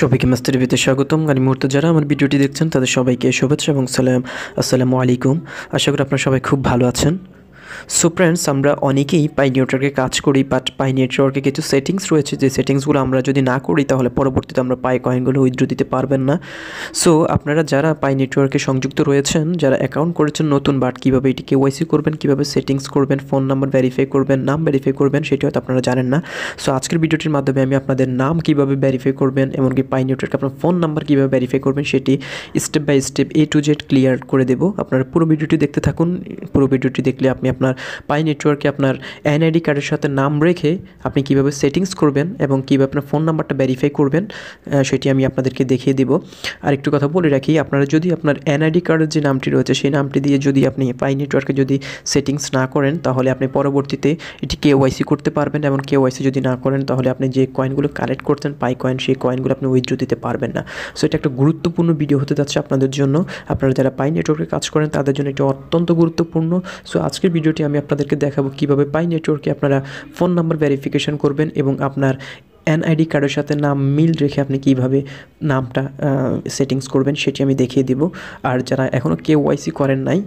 সবাইকে মাস্টার স্বাগতম। আর মুহূর্তে যারা আমার ভিডিওটি দেখছেন, তাদের সবাইকে শুভেচ্ছা এবং সালাম। আসসালামু আলাইকুম। আশা করি আপনারা সবাই খুব ভালো আছেন। সো ফ্রেন্ডস আমরা অনেকেই পাই নেটওয়ার্কে কাজ করি বাট পাই নেটওয়ার্কে কিছু সেটিংস রয়েছে, যে সেটিংসগুলো আমরা যদি না করি, তাহলে পরবর্তীতে আমরা পাই কয়েনগুলো উইথড্র দিতে পারবেন না। সো আপনারা যারা পাই নেটওয়ার্কে সংযুক্ত রয়েছেন, যারা অ্যাকাউন্ট করেছেন নতুন বাট কীভাবে এটি কেওয়াইসি করবেন, কীভাবে সেটিংস করবেন ফোন নাম্বার ভেরিফাই করবেন, নাম ভেরিফাই করবেন, সেটি হয়তো আপনারা জানেন না। সো আজকের ভিডিওটির মাধ্যমে আমি আপনাদের নাম কীভাবে ভেরিফাই করবেন, এমনকি পাই নেটওয়ার্কে আপনার ফোন নাম্বার কীভাবে ভেরিফাই করবেন, সেটি step by step A to Z clear করে দেবো। আপনারা পুরো ভিডিওটি দেখতে থাকুন। পুরো ভিডিওটি দেখলে আপনি পাই নেটওয়ার্কে আপনার এনআইডি কার্ডের সাথে নাম রেখে আপনি কীভাবে সেটিংস করবেন এবং কীভাবে আপনার ফোন নাম্বারটা ভেরিফাই করবেন সেটি আমি আপনাদেরকে দেখিয়ে দেব। আর একটু কথা বলে রাখি, আপনারা যদি আপনার এনআইডি কার্ডের যে নামটি রয়েছে, সেই নামটি দিয়ে যদি আপনি পাই নেটওয়ার্কে যদি সেটিংস না করেন, তাহলে আপনি পরবর্তীতে এটি কেওয়াইসি করতে পারবেন এবং কেওয়াইসি যদি না করেন, তাহলে আপনি যে কয়েনগুলো কালেক্ট করতেন পাই কয়েন সেই কয়েনগুলো আপনি উইথড্র দিতে পারবেন না। সো এটা একটা গুরুত্বপূর্ণ ভিডিও হতে যাচ্ছে আপনাদের জন্য। আপনারা যারা পাই নেটওয়ার্কে কাজ করেন, তাদের জন্য এটা অত্যন্ত গুরুত্বপূর্ণ। সো আজকের ভিডিওটি আমি আপনাদেরকে দেখাবো কীভাবে পাই নেটওয়ার্কে আপনারা ফোন নাম্বার ভেরিফিকেশন করবেন এবং আপনার এনআইডি কার্ডের সাথে নাম মিল রেখে আপনি কীভাবে নামটা সেটিংস করবেন সেটি আমি দেখিয়ে দিব। আর যারা এখনও কেউ ওয়াইসি করেন নাই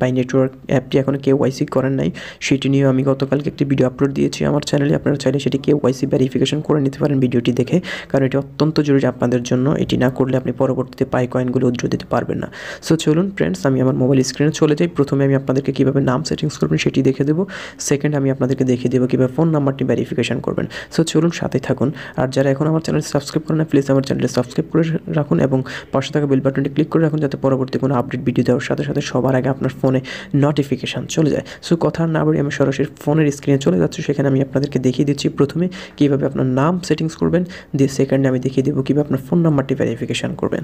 পাই নেটওয়ার্ক অ্যাপটি এখনও কেউ করেন নাই, সেটি নিয়ে আমি গতকালকে একটি ভিডিও আপলোড দিয়েছি। আমার চ্যানেলে আপনারা চাইলে সেটি কেউ ওয়াইসি ভেরিফিকেশন করে নিতে পারেন ভিডিওটি দেখে, কারণ এটি অত্যন্ত জরুরি আপনাদের জন্য। এটি না করলে আপনি পরবর্তীতে পাই কয়েনগুলো উজ্জ্ব দিতে পারবেন না। সো চলুন ফ্রেন্ডস আমি আমার মোবাইল স্ক্রিনে চলে যাই। প্রথমে আমি আপনাদেরকে কীভাবে নাম সেটিংস করবেন সেটি দেখে দেবো। সেকেন্ড আমি আপনাদেরকে দেখিয়ে দেবো কীভাবে ফোন নাম্বারটি ভেরিফিকেশন করবেন। সো চলুন সাথে থাকুন। আর যারা এখন আমার চ্যানেল সাবস্ক্রাইব করেন না প্লিজ আমার চ্যানেলে সাবস্ক্রাইব করে রাখুন এবং পাশে থাকা বেল বাটনটি ক্লিক করে রাখুন যাতে পরবর্তী কোনো আপডেট ভিডিও দেওয়ার সাথে সাথে সবার আগে আপনার ফোনে নোটিফিকেশান চলে যায়। সো কথা না বলে আমি সরাসরি ফোনের স্ক্রিনে চলে যাচ্ছি। সেখানে আমি আপনাদেরকে দেখিয়ে দিচ্ছি প্রথমে কীভাবে আপনার নাম সেটিংস করবেন, দিয়ে সেকেন্ডে আমি দেখিয়ে দেবো কীভাবে আপনার ফোন নাম্বারটি ভেরিফিকেশান করবেন।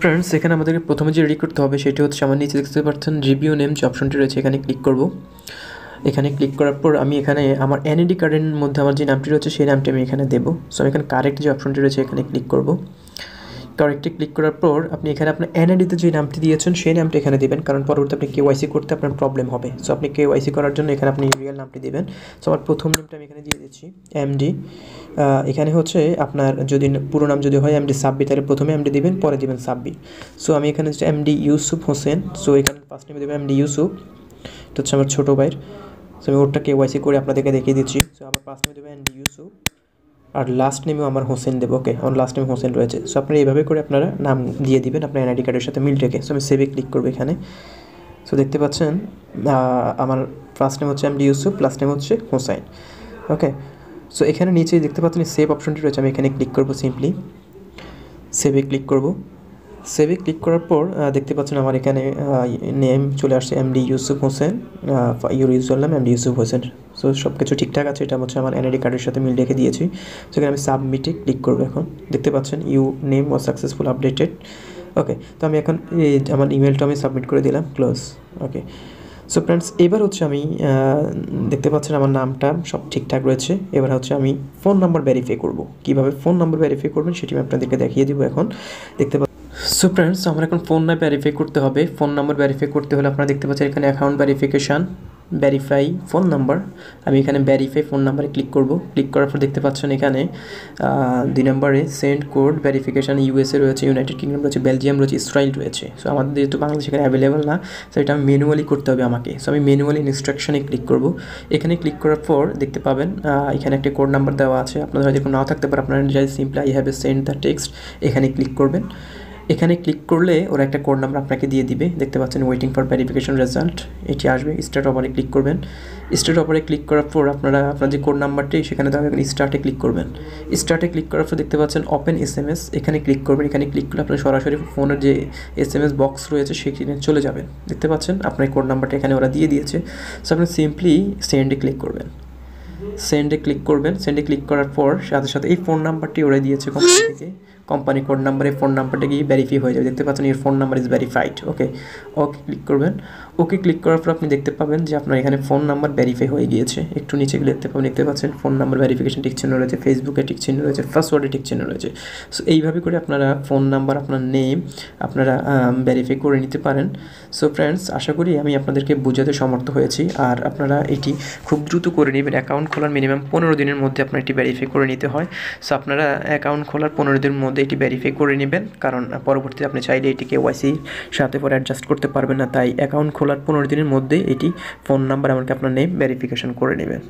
ফ্রেন্ডস এখানে আমাদেরকে প্রথমে যে রেডি করতে হবে সেটি হচ্ছে আমার নিচে দেখতে পাচ্ছেন রিভিউ নেম যে অপশনটি রয়েছে, এখানে ক্লিক করব। এখানে ক্লিক করার পর আমি এখানে আমার এনএডি কার্ডের মধ্যে আমার যে নামটি রয়েছে, সেই নামটি আমি এখানে দেবো। সো আমি এখানে কারেক্ট যে অপশনটি রয়েছে, এখানে ক্লিক করব। কারেক্টে ক্লিক করার পর আপনি এখানে আপনার এনআইডিতে যে নামটি দিয়েছেন, সেই নামটি এখানে দেবেন। কারণ পরবর্তী আপনি কেওয়াইসি করতে আপনার প্রবলেম হবে। সো আপনি কেওয়াইসি করার জন্য এখানে আপনি রিয়েল নামটি দিবেন। সো আমার প্রথম নামটা আমি এখানে দিয়ে দিচ্ছি এমডি এখানে হচ্ছে আপনার যদি পুরো নাম যদি হয় এমডি সাব্বি তাহলে প্রথমে এমডি দিবেন, পরে দিবেন সাব্বি সো আমি এখানে এমডি ইউসুফ হোসেন। সো এখানে ফার্স্ট নেমে দেবেন এমডি ইউসুফ। তো হচ্ছে আমার ছোটো ভাইয়ের। সো আমি ওরটা কেওয়াইসি করে আপনাদেরকে দেখিয়ে দিচ্ছি। সো আমার ফার্স্ট নেমে দেবেন ইউসুফ আর লাস্ট নেমেও আমার হোসেন দেবো ওকে আমার লাস্ট নেম হোসেন রয়েছে। সো আপনারা এইভাবে করে আপনারা নাম দিয়ে দিবেন, আপনার এনআইডি কার্ডের সাথে মিল রেখে। সো আমি সেভে ক্লিক করব এখানে। সো দেখতে পাচ্ছেন আমার ফার্স্ট নেম হচ্ছে এমডি ইউসুফ লাস্ট নেম হচ্ছে হোসাইন ওকে সো এখানে নিচে দেখতে পাচ্ছেন সেভ অপশনটি রয়েছে, আমি এখানে ক্লিক করব সিম্পলি সেভে ক্লিক করব। সেভে ক্লিক করার পর দেখতে পাচ্ছেন আমার এখানে নেম চলে আসছে MD Yusuf Hossain your usual নাম এমডি ইউসুফ হোসেন সো সব কিছু ঠিকঠাক আছে, এটা হচ্ছে আমার এনআইডি কার্ডের সাথে মিল রেখে দিয়েছি। সেখানে আমি সাবমিটে ক্লিক করব এখন। দেখতে পাচ্ছেন you name was successful updated okay তো আমি এখন আমার ইমেলটা আমি সাবমিট করে দিলাম ক্লোজ ওকে সো ফ্রেন্ডস এবার হচ্ছে আমি দেখতে পাচ্ছেন আমার নামটা সব ঠিকঠাক রয়েছে। এবার হচ্ছে আমি ফোন নাম্বার ভেরিফাই করব। কীভাবে ফোন নাম্বার ভেরিফাই করবেন সেটি আমি আপনাদেরকে দেখিয়ে দিব এখন। দেখতে পা সো ফ্রেন্ডস আমার এখন ফোন না ভেরিফাই করতে হবে। ফোন নাম্বার ভেরিফাই করতে হলে আপনারা দেখতে পাচ্ছেন এখানে account verification verify phone number আমি এখানে ভেরিফাই ফোন নাম্বারে ক্লিক করব। ক্লিক করার পর দেখতে পাচ্ছেন এখানে দুই নম্বরে সেন্ড কোড ভেরিফিকেশান ইউএসএ রয়েছে ইউনাইটেড কিংডম রয়েছে বেলজিয়াম রয়েছে ইসরায়েল রয়েছে। সো আমাদের যেহেতু বাংলাদেশ এখানে অ্যাভেলেবেল না সো এটা ম্যানুয়ালি করতে হবে আমাকে। সো আমি ম্যানুয়ালি ইনস্ট্রাকশনে ক্লিক করব। এখানে ক্লিক করার পর দেখতে পাবেন এখানে একটা কোড নাম্বার দেওয়া আছে। আপনাদের হয়তো নাও থাকতে পারে, আপনারা যাই simply I have a send the text এখানে ক্লিক করবেন। এখানে ক্লিক করলে ওরা একটা কোড নাম্বার আপনাকে দিয়ে দিবে। দেখতে পাচ্ছেন ওয়েটিং ফর ভেরিফিকেশন রেজাল্ট এটি আসবে। স্টার্ট অপারে ক্লিক করবেন। স্টার্ট অপারে ক্লিক করার পর আপনারা আপনার যে কোড নাম্বারটি সেখানে দেওয়া স্টার্টে ক্লিক করবেন। স্টার্টে ক্লিক করার পর দেখতে পাচ্ছেন ওপেন এস এম এস এখানে ক্লিক করবেন। এখানে ক্লিক করলে আপনার সরাসরি ফোনের যে এস এম এস বক্স রয়েছে, সেখানে চলে যাবেন দেখতে পাচ্ছেন আপনার কোড নাম্বারটা এখানে ওরা দিয়ে দিয়েছে। সো আপনি সিম্পলি সেন্ডে ক্লিক করবেন। সেন্ডে ক্লিক করবেন। সেন্ডে ক্লিক করার পর সাথে সাথে এই ফোন নাম্বারটি ওরা দিয়েছে কোম্পানি থেকে। কোম্পানি কোড নাম্বারে ফোন নাম্বারটা গিয়ে ভেরিফাই হয়ে যাবে। দেখতে পাচ্ছেন এর phone number is verified okay okay click করবেন। ওকে ক্লিক করার পর আপনি দেখতে পাবেন যে আপনার এখানে ফোন নাম্বার ভেরিফাই হয়ে গিয়েছে। একটু নিচে গেলে দেখতে পাবেন দেখতে পাচ্ছেন ফোন নাম্বার ভেরিফিকেশন টিক চিহ্ন রয়েছে ফেসবুকে টিক চিহ্ন রয়েছে পাসওয়ার্ডে টিক চিহ্ন রয়েছে। সো এইভাবে করে আপনারা ফোন নাম্বার আপনার নেম আপনারা ভেরিফাই করে নিতে পারেন। সো ফ্রেন্ডস আশা করি আমি আপনাদেরকে বোঝাতে সমর্থ হয়েছি। আর আপনারা এটি খুব দ্রুত করে নেবেন। অ্যাকাউন্ট খোলার খোলার মিনিমাম পনেরো দিনের মধ্যে আপনার এটি ভেরিফাই করে নিতে হয়। সো আপনারা অ্যাকাউন্ট খোলার পনেরো দিনের মধ্যে এটি ভেরিফাই করে নেবেন। কারণ পরবর্তীতে আপনি চাইলে এটিকে ওয়াইসির সাথে পরে অ্যাডজাস্ট করতে পারবেন না। তাই অ্যাকাউন্ট খোলার পনেরো দিনের মধ্যে এটি ফোন নাম্বার এমনকি আপনার নেম ভেরিফিকেশন করে নেবেন।